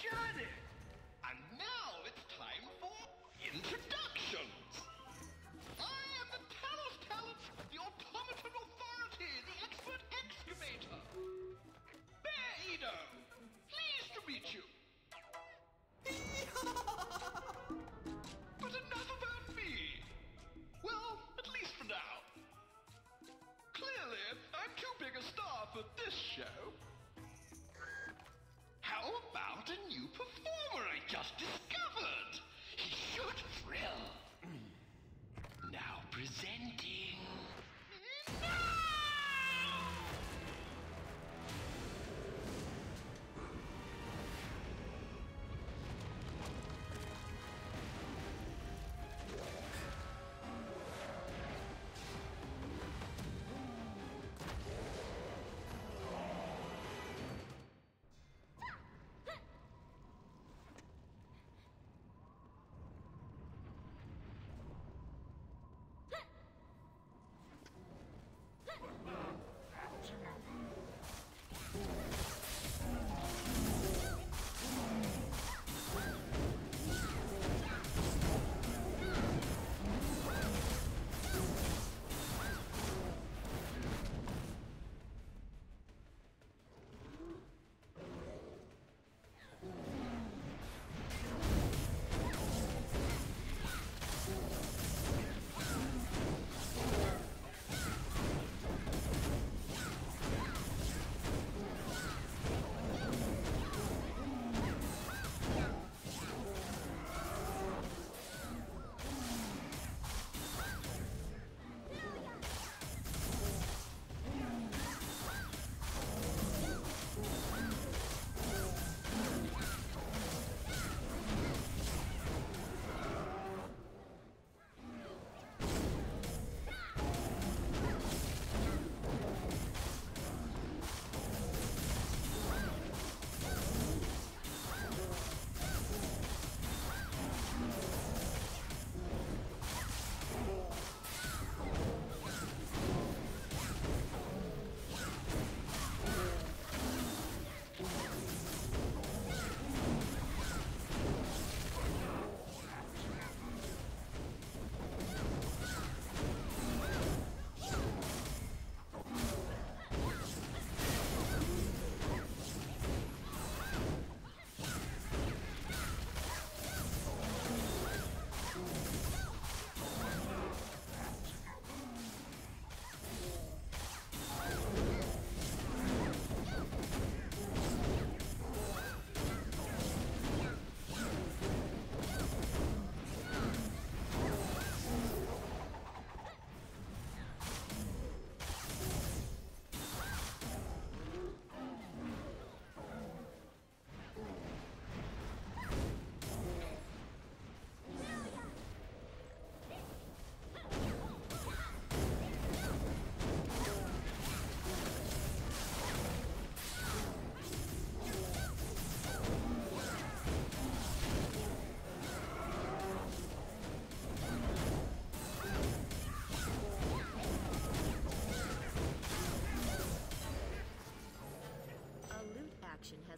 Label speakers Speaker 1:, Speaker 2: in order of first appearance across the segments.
Speaker 1: journey. And now it's time for introductions. I am the Talos Talent, the Automaton Authority, the Expert Excavator. Bear Edo, pleased to meet you.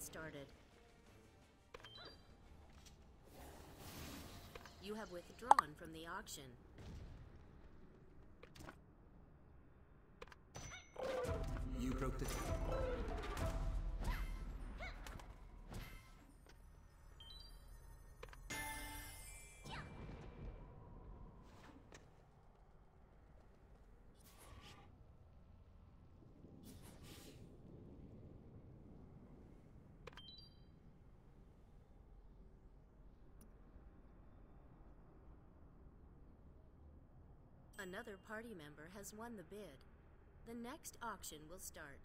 Speaker 2: Started. You have withdrawn from the auction.
Speaker 3: You broke the.
Speaker 2: Another party member has won the bid. The next auction will start.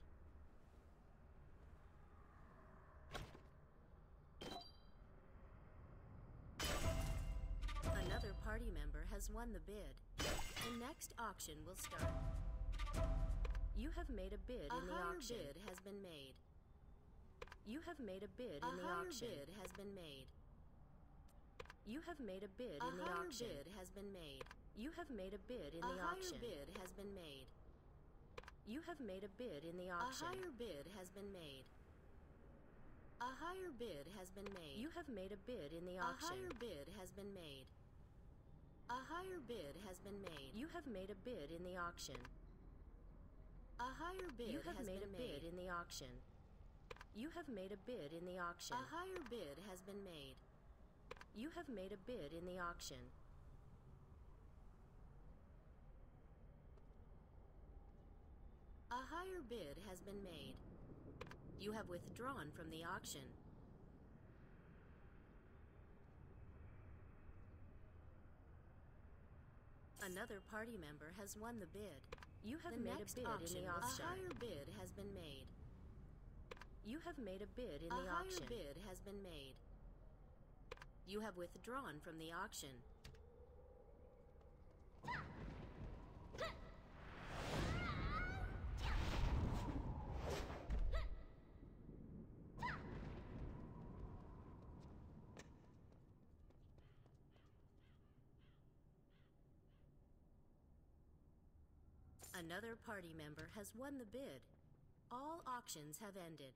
Speaker 2: Another party member has won the bid. The next auction will start. You have made a bid
Speaker 4: A
Speaker 2: in the auction.
Speaker 4: bid.
Speaker 2: has been made. You have made a bid
Speaker 4: A
Speaker 2: in the auction.
Speaker 4: bid.
Speaker 2: has been made. You have made a bid
Speaker 4: A
Speaker 2: in the auction.
Speaker 4: bid.
Speaker 2: has been made. You have made a bid in
Speaker 4: A
Speaker 2: the
Speaker 4: higher
Speaker 2: auction.
Speaker 4: bid.
Speaker 2: has been made. You have made a bid in the auction.
Speaker 4: A higher
Speaker 2: bid has been made. A higher bid has been made. You have made a bid in the auction. A higher bid has been made. A higher bid has been made. You have made a bid in the auction. A higher bid you have has made been a made. bid in the auction. You have made a bid in the auction. A higher bid has been made. You have made a bid in the auction. A higher bid has been made. You have withdrawn from the auction. Another party member has won the bid. You have the made a bid auction, in the auction. A higher bid has been made. You have made a bid in a the auction. A higher bid has been made. You have withdrawn from the auction. Another party member has won the bid. All auctions have ended.